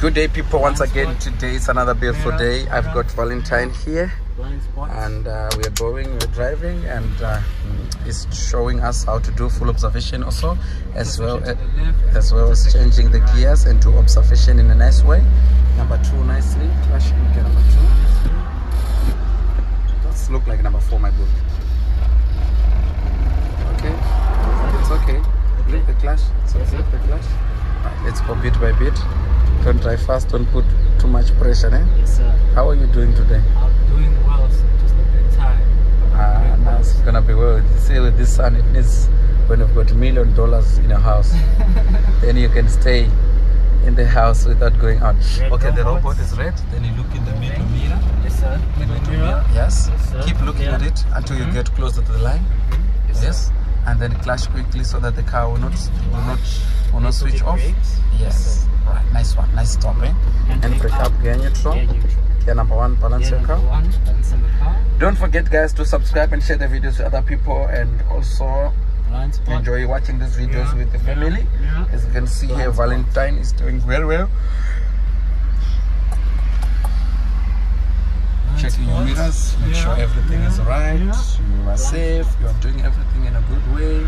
Good day, people. Once again, today is another beautiful day. I've got Valentine here, and uh, we are going, we're driving, and uh, he's showing us how to do full observation also, as well to as, well as changing the gears and do observation in a nice way. Number two, nicely. Clash. Number two. Does look like number four, my book. Okay, it's okay. Leave the clash. It's. Leave the clash. Right, let's go bit by bit. Don't drive fast. Don't put too much pressure. Eh? Yes, sir. How are you doing today? I'm doing well, sir. Just a bit tired. Ah, now it's gonna be well. See, with this sun, it needs when you've got a million dollars in a house, then you can stay in the house without going out. Red okay, the robots. robot is red. Then you look in the middle mirror. Yes, sir. Middle mirror. Yes. Yes, sir. Keep looking Yeah. at it until you Mhm. get closer to the line. Yes. Yes. sir. And then clash quickly so that the car will not will not will not switch off. brakes. Yes. Right. Nice one. Nice stop, eh? And And take brake up. up, gear neutral. Gear neutral. Gear number one, balance your car. one. Balance the car. Don't forget, guys, to subscribe and share the videos to other people, and also enjoy watching these videos Yeah, with the family. yeah. As you can see here, spot. Valentine is doing very well. Checking your mirrors, make Yeah, sure everything is yeah, right. yeah. You are safe. You are doing everything in a good way.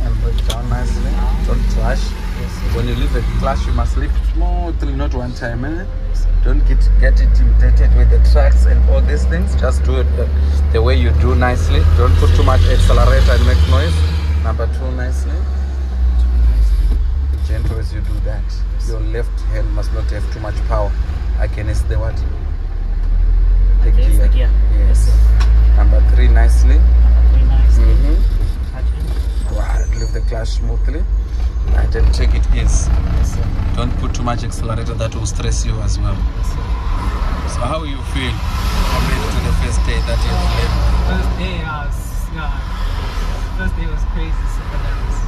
And break down nicely. Yes. When you leave a clash, you must leave smoothly, not one time. Eh? Don't get get intimidated with the tracks and all these things. Just do it the, the way you do nicely. Don't put too much accelerator and make noise. Number two, nicely. Gentle as you do that. Your left hand must not have too much power against the what? The Against the gear. Yes. Yes. Number three, nicely. Number three, nice. Mm-hmm. Touch Leave the clutch smoothly. And take it easy. Yes. Don't put too much accelerator. That will stress you as well. Yes. So how you feel compared to the first day that you've lived? First day, I was, yeah, first day was crazy, second day was,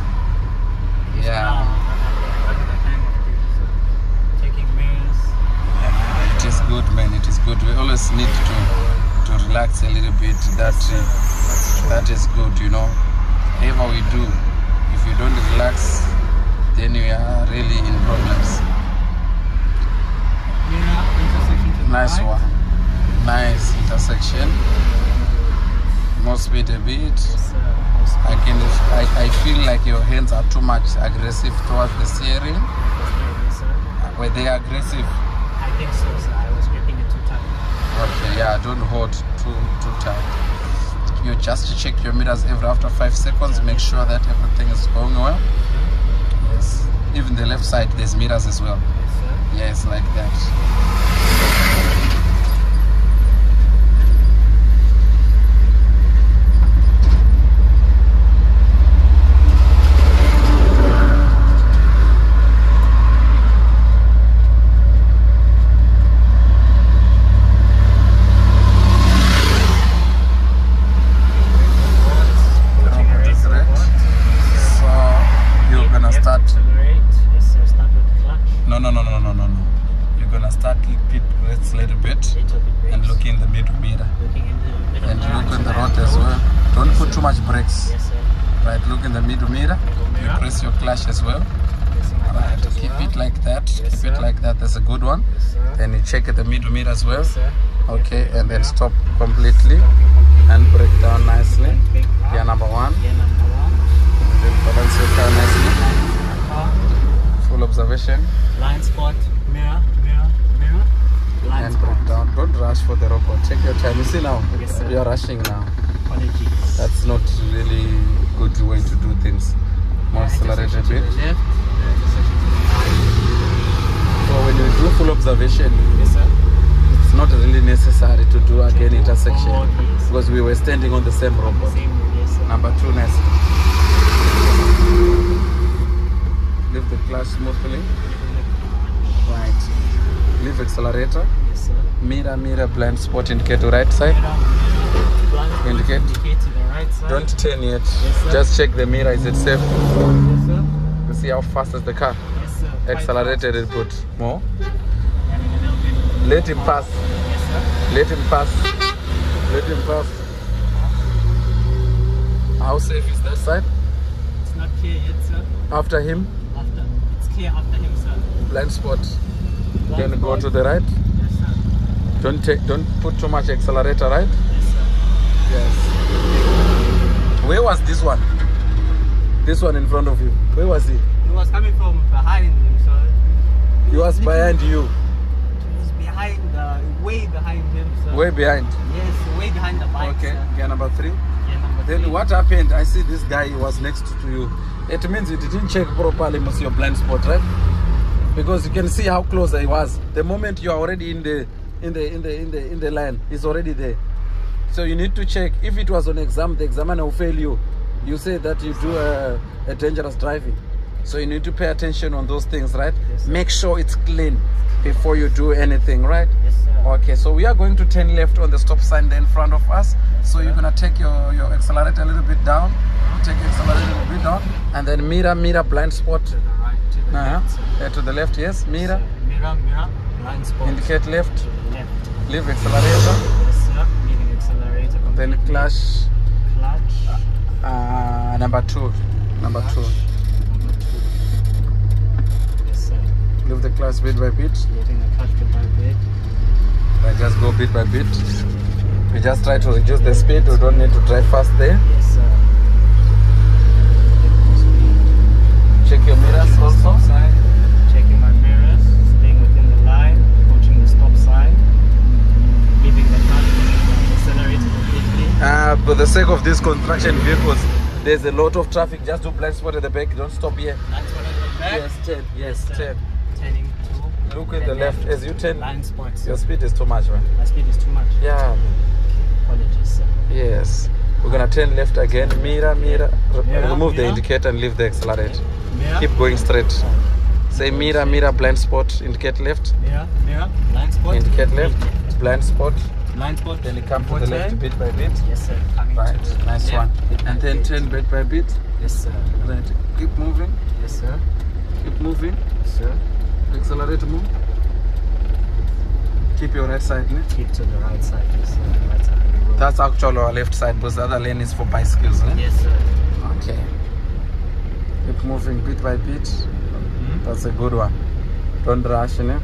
Yeah. I'm having the hang of it, so, taking mirrors, It is good, man. It is good. We always need to to relax a little bit. That uh, that is good, you know. Whatever we do, if you don't relax, then we are really in problems. mirror, intersection to the Nice one. Nice intersection. More speed a bit. Yes, sir. Yes, sir. I can. I, I feel like your hands are too much aggressive towards the steering. Were they aggressive? I think so, sir. I was gripping it too tight. Okay, yeah, don't hold too too tight. You just check your meters every after five seconds. Make sure that everything is going well. Mm-hmm. Even the left side, there's mirrors as well. Yes. Yes, like that. Approaching a race Correct. robot. So you're gonna Yep, start. Accelerate. Yes, sir. Start with the clutch. No, no, no, no, no, no, no. You're gonna start pit rates a little bit Little bit brakes. and look in the middle mirror Looking in the middle and mirror, look on the actually, road as well. Don't put too much brakes. Yes, sir. Right, look in the middle mirror. You press your clutch as well. Right, keep well. it like that. Yes, keep it like that. That's a good one. Yes, sir. Then you check at the middle mirror as well. Yes, sir. Okay, and then stop completely and break down nicely. Gear number one. Gear number one. And then balance your car nicely. Full observation Line spot. Mirror. Mirror. Mirror. Line and break down. Don't rush for the robot. Take your time. You see now, Yes, sir. you are rushing now. That's not really a good way to do things. More Yeah, accelerate a bit. the left. intersection to the right. So when you do full observation, Yes, sir. it's not really necessary to do again To intersection yes. because we were standing on the same robot. Same. Yes. Number two, next. Leave the clutch smoothly. Right. Leave accelerator. Yes, sir. Mirror, mirror, blind spot indicator right side. Mirror. Mirror. Blind spot Indicate. Indicate to the right side. Don't turn yet. sir. Just check the mirror. Is it safe? Yes, sir. to see how fast is the car. Yes, sir. Accelerated it put more. fast. Having a little bit. Let him pass. Yes, sir. Let him pass. Let him pass. How safe is that side? It's not clear yet, sir. After him, After. It's clear after him, sir. blind spot. Blind Then go to the right. Yes, sir. Don't take. Don't put too much accelerator, right? Yes, Where was this one? This one in front of you. Where was he? He was coming from behind him, sir. He was behind you. He was behind, uh, way behind him, sir. Way behind. Yes, way behind the bike, Okay. sir. Gear number three. Yeah, number Then three. what happened? I see this guy was next to you. It means you didn't check properly, must your blind spot, right? Because you can see how close I was. The moment you are already in the in the in the in the in the line, he's already there. So you need to check. If it was on exam, the examiner will fail you. You say that you do a, a dangerous driving. So you need to pay attention on those things, right? Yes. Make sure it's clean before you do anything, right? Yes, sir. Okay, so we are going to turn left on the stop sign there in front of us. So you're gonna take your, your accelerator a little bit down, take your accelerator a little bit down, and then mirror, mirror, blind spot. To the right, to the Uh-huh. left, sir. Uh, to the left, yes, mirror, Sir, Mirror, mirror. Blind spot. indicate left, left. leave accelerator, Yes, sir. Leaving accelerator. then completely. clutch, Clutch. uh, number two, number two. Number two. Yes, sir. Leave the class bit by bit. Leaving the bit by bit. I just go bit by bit. We just try to reduce the speed. We don't need to drive fast there. Yes, sir. Check your mirrors also. Checking my mirrors. Staying within the line. Approaching the stop sign. Leaving the clutch. Accelerating completely. Uh, for the sake of these construction vehicles, there's a lot of traffic. Just do blind spot at the back. Don't stop here. Lights one at the back. Yes, turn. Yes, sir. turn. Turning to Look at the left. As you turn, Blind spots. your speed is too much, man. My speed is too much. Yeah. Apologies, sir. Yes. We're gonna turn left again. Mirror, mirror. Mirror, remove the indicator and leave the accelerator. Mirror. Keep going straight. Say mirror, mirror, blind spot. Indicate left. Mirror, mirror. Blind spot. Indicate left. Blind spot. Blind spot. Then you come to the left bit by bit. Yes, sir. Coming Right. Nice one. And then bit. turn bit by bit. Yes, sir. Right. Keep moving. Yes, sir. Keep moving. Yes, sir. Accelerate move. Keep your right side. Ne? Keep to the right side. Yes, sir. Right side of the road. That's actually our left side because the other lane is for bicycles. Ne? Yes, sir. Okay. Keep moving bit by bit. Mhm. That's a good one. Don't rush. Ne?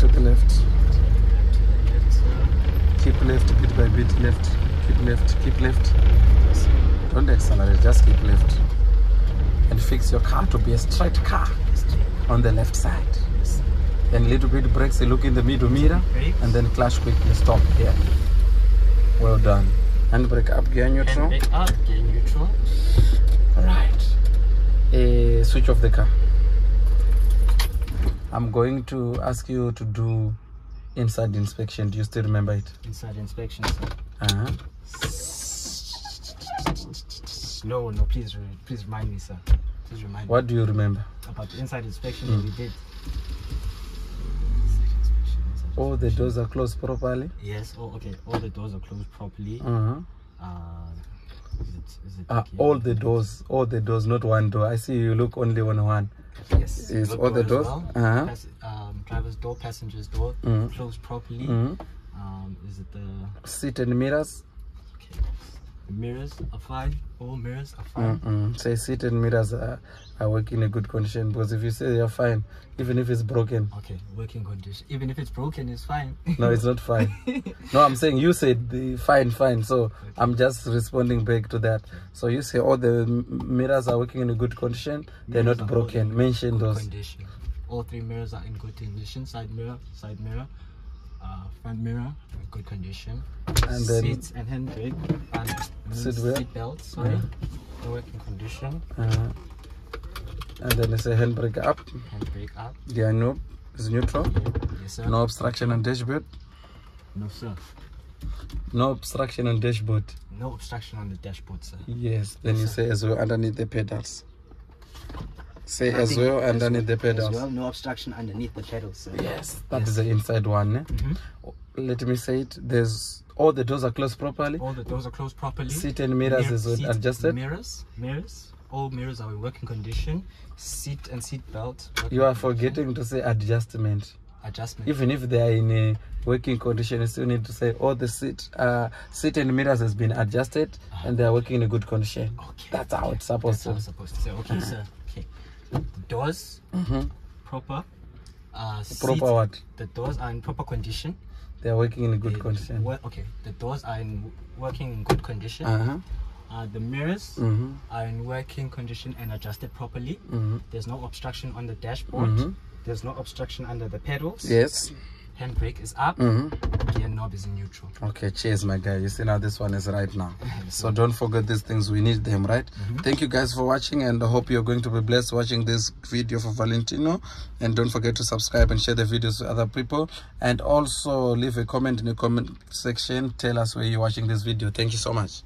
To the left. To the left, sir. Keep left bit by bit. Left. Keep left. Keep left. Don't accelerate. Just keep left. And fix your car to be a straight car on the left side. Then little bit brakes, you look in the middle mirror, and then clutch quickly, stop here. Well done. Handbrake up, gear neutral. Handbrake up, gear neutral. Right. Uh, switch off the car. I'm going to ask you to do inside inspection. Do you still remember it? Inside inspection, sir. Uh-huh. No, no, please, re- please remind me, sir. Please remind What do you remember? about the inside inspection Mm. that we did. Inside inspection, inside All the doors are closed properly. Yes. Oh, okay. All the doors are closed properly. Uh-huh. Uh, is it? Is it? Uh, all the doors, all the doors, not one door. I see you look only on one. Yes. is all the doors? well. Uh-huh. Pass- um, driver's door, passenger's door, Mhm. closed properly. Mhm. Um, is it the? Seat and mirrors. Okay. Mirrors are fine. All mirrors are fine. Mm-mm. Say seat and mirrors are, are working in a good condition because if you say they're fine, even if it's broken, Okay. Working condition. Even if it's broken, it's fine. no, it's not fine. No, I'm saying you said the fine, fine. So I'm just responding back to that. So you say all the mirrors are working in a good condition. They're Mirrors not broken. Mention those. Condition. All three mirrors are in good condition. Side mirror, side mirror, uh, front mirror, in good condition. And then- seats and handbrake and Seat wheel? seat belt. Sorry, Yeah. in working condition. Uh, and then it's a handbrake up, Handbrake up, gear knob, is neutral. Yes, sir. No obstruction on dashboard. No, sir. No obstruction on dashboard. No obstruction on the dashboard, sir. Yes. Then you say as well underneath the pedals. Say as well underneath the As pedals. well, no obstruction underneath the pedals, sir. Yes, that is the inside one. eh? Mhm. Let me say it. There's all the doors are closed properly. All the doors are closed properly. Seat and mirrors Mirror- is seat, adjusted. Mirrors, mirrors. All mirrors are in working condition. Seat and seat belt. You are condition. forgetting to say adjustment. adjustment. Even if they are in a working condition, you still need to say all the seat, uh, seat and mirrors has been adjusted and they are working in a good condition. okay. That's how it's supposed That's how to. I'm supposed to say. Okay, sir. Okay. The doors hmm proper. Uh, seat- Proper what? The doors are in proper condition. They are working in a good condition. wo- okay. The doors are in working in good condition. Uh huh. Uh, the mirrors hmm are in working condition and adjusted properly. hmm There's no obstruction on the dashboard. Mhm. There's no obstruction under the pedals. Yes. Handbrake is up. hmm Gear knob is in neutral. Okay, cheers, my guy. You see now this one is right now. So don't forget these things. We need them, right? Thank you guys for watching, and I hope you're going to be blessed watching this video for Valentino. And don't forget to subscribe and share the videos with other people. And also leave a comment in the comment section. Tell us where you're watching this video. Thank you so much.